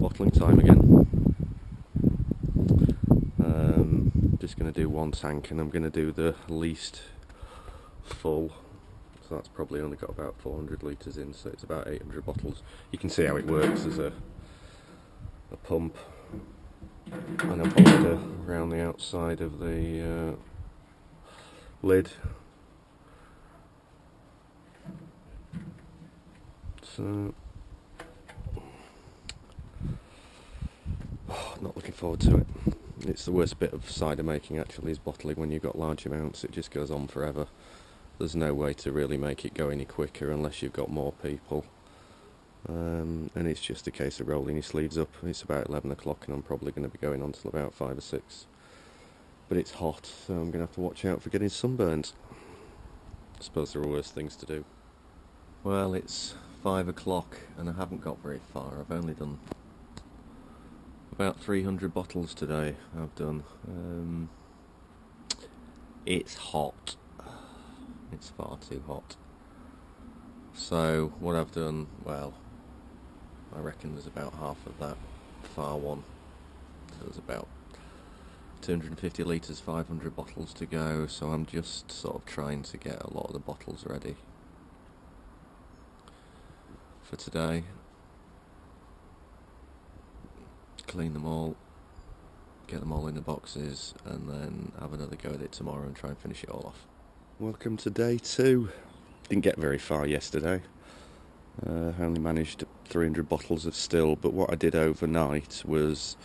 bottling time again. Um, just going to do one tank and I'm going to do the least full. So that's probably only got about 400 litres in, so it's about 800 bottles. You can see how it works as a, a pump. And a bolster around the outside of the uh, lid. So not looking forward to it. It's the worst bit of cider making actually is bottling when you've got large amounts, it just goes on forever. There's no way to really make it go any quicker unless you've got more people. Um, and it's just a case of rolling your sleeves up. It's about 11 o'clock and I'm probably going to be going on till about 5 or 6. But it's hot, so I'm going to have to watch out for getting sunburnt. I suppose there are worse things to do. Well, it's 5 o'clock and I haven't got very far. I've only done about 300 bottles today I've done. Um, it's hot. It's far too hot. So what I've done, well, I reckon there's about half of that far one. So there's about 250 litres, 500 bottles to go, so I'm just sort of trying to get a lot of the bottles ready for today clean them all, get them all in the boxes, and then have another go at it tomorrow and try and finish it all off. Welcome to day two. Didn't get very far yesterday. Uh, I only managed 300 bottles of still, but what I did overnight was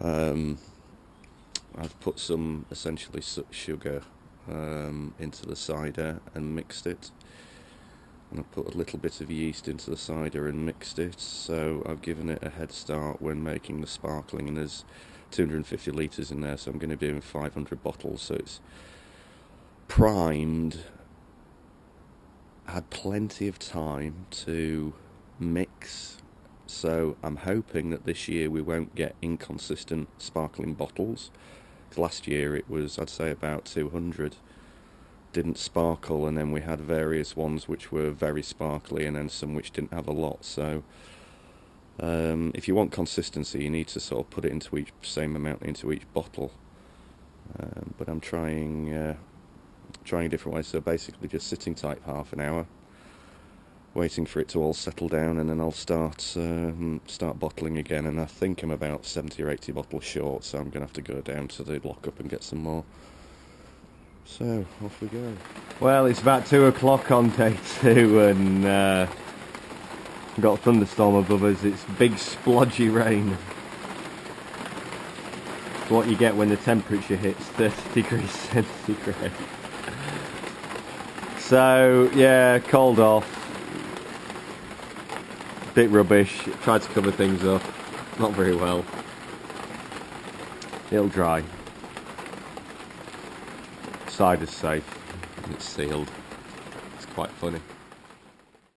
um, I've put some essentially sugar um, into the cider and mixed it I've put a little bit of yeast into the cider and mixed it. So I've given it a head start when making the sparkling and there's 250 litres in there so I'm going to be doing 500 bottles. So it's primed. Had plenty of time to mix. So I'm hoping that this year we won't get inconsistent sparkling bottles. Last year it was I'd say about 200 didn't sparkle and then we had various ones which were very sparkly and then some which didn't have a lot. So um, if you want consistency you need to sort of put it into each same amount into each bottle. Um, but I'm trying uh, trying a different way so basically just sitting tight half an hour waiting for it to all settle down and then I'll start um, start bottling again. And I think I'm about 70 or 80 bottles short so I'm gonna have to go down to the lockup and get some more so, off we go. Well, it's about two o'clock on day two, and uh, got a thunderstorm above us. It's big splodgy rain. It's what you get when the temperature hits 30 degrees centigrade. So, yeah, cold off. Bit rubbish. Tried to cover things up. Not very well. It'll dry side is safe it's sealed. It's quite funny.